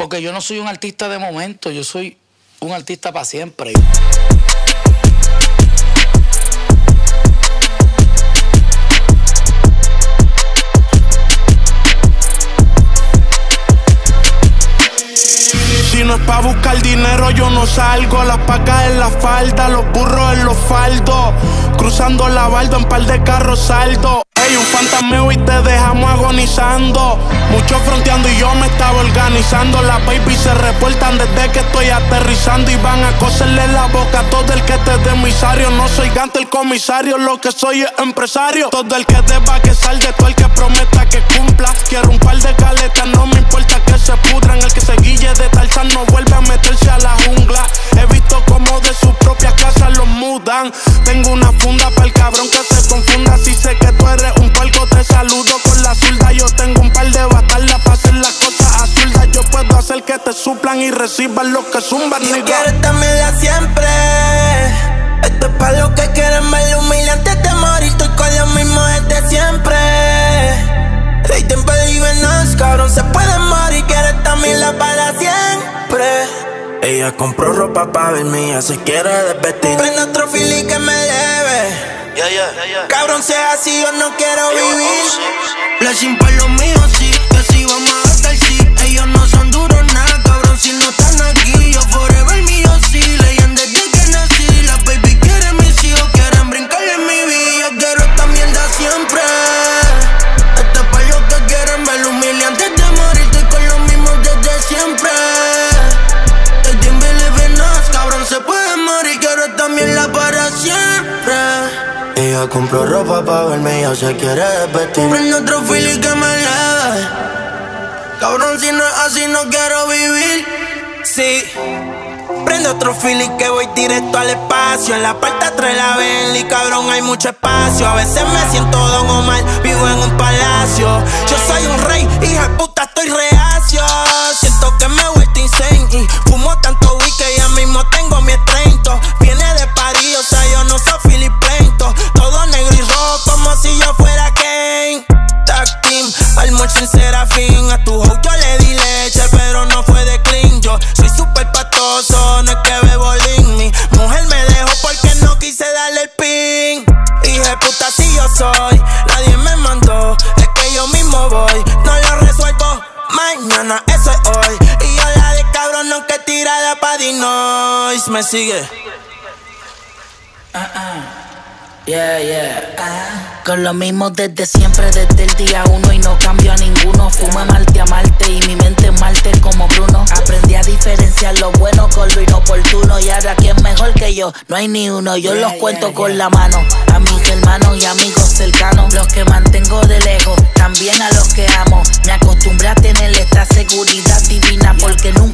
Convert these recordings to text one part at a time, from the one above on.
Porque yo no soy un artista de momento, yo soy un artista para siempre. Si no es pa' buscar dinero, yo no salgo. Las pacas en la falda, los burros en los faldos. Cruzando la balda en par de carros saldo. Ey, un fantasmeo y te dejamos agonizando. Muchos fronteando y yo me estaba organizando. Las baby se reportan desde que estoy aterrizando. Y van a coserle la boca a todo el que te dé misario. No soy gante el comisario, lo que soy es empresario. Todo el que deba que salga, todo el que prometa que cumpla. Quiero un par de suplan y reciban lo que zumban, quiero esta media siempre. Esto es para los que quieren ver humilde antes de morir. Estoy con los mismos desde siempre. Believe us, cabrón, se puede morir. Quiero esta mila para siempre. Ella compró ropa para verme, ya se quiere desvestir. Prende otro fili que me debe. Cabrón, sea así, yo no quiero vivir. Blessing por lo mío, Ella compró ropa pa' verme, ya se quiere desvestir. Prende otro fili que me eleve. Cabrón, si no es así, no quiero vivir. Sí. Prende otro feeling que voy directo al espacio. En la parte atrás la Bentley, cabrón, hay mucho espacio. A veces me siento Don Omar, vivo en un palacio. Yo soy un Me sigue. Yeah, yeah. Con lo mismo desde siempre, desde el día uno y no cambio a ninguno. Fumo Marte a Marte y mi mente es Marte como Bruno. Aprendí a diferenciar lo bueno con lo inoportuno. Y ahora quién mejor que yo, no hay ni uno. Yo los cuento con la mano. A mis hermanos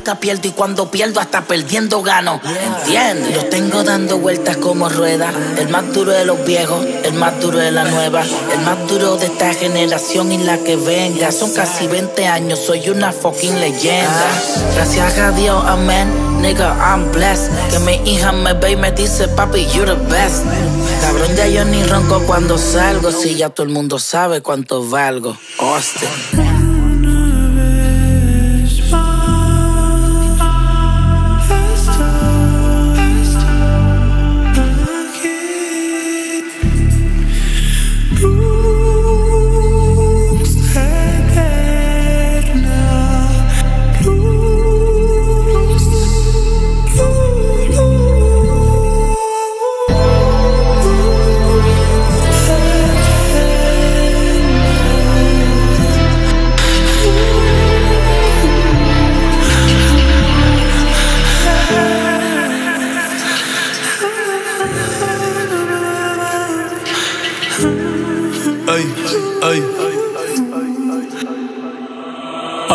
nunca pierdo y cuando pierdo hasta perdiendo gano. ¿Entiendes? Los tengo dando vueltas como ruedas. El más duro de los viejos, el más duro de la nueva, el más duro de esta generación y la que venga. Son casi 20 años, soy una fucking leyenda. Gracias a Dios, amén. Nigga, I'm blessed. Que mi hija me ve y me dice, papi, you the best. Cabrón, ya yo ni ronco cuando salgo. Si ya todo el mundo sabe cuánto valgo. Austin.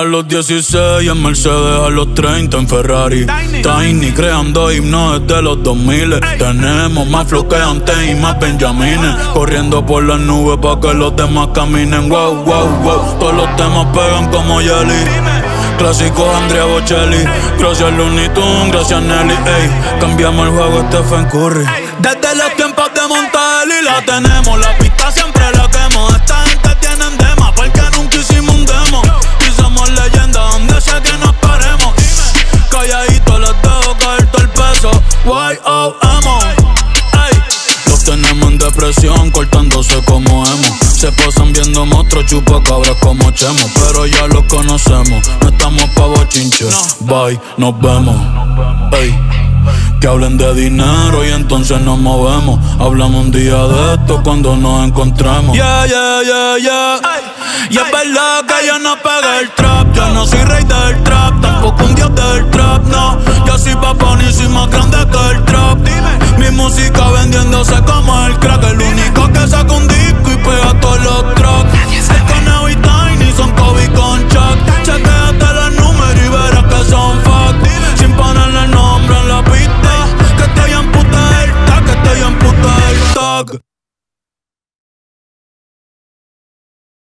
A los 16 en Mercedes, a los 30 en Ferrari. Tiny, creando himnos desde los 2000. Tenemos más flow que antes y más Benjamines. Corriendo por las nubes para que los demás caminen. Wow, wow, wow. Todos los temas pegan como Jelly. Clásico Andrea Bocelli. Gracias Looney Tunes, gracias Nelly. Ey, cambiamos el juego Stephen Curry. Desde los tiempos de Montel y la tenemos. La pista siempre la quemo. Esta Otro chupacabras como Chemo, pero ya lo conocemos. No estamos pa' bochinches. Bye, nos vemos. Ey. Que hablen de dinero y entonces nos movemos. Hablamos un día de esto cuando nos encontremos. Yeah, yeah, yeah, yeah. Y es verdad que yo no pagué el trap. Yo no soy rey del trap, tampoco un dios del trap, no. Yo soy papá y soy más grande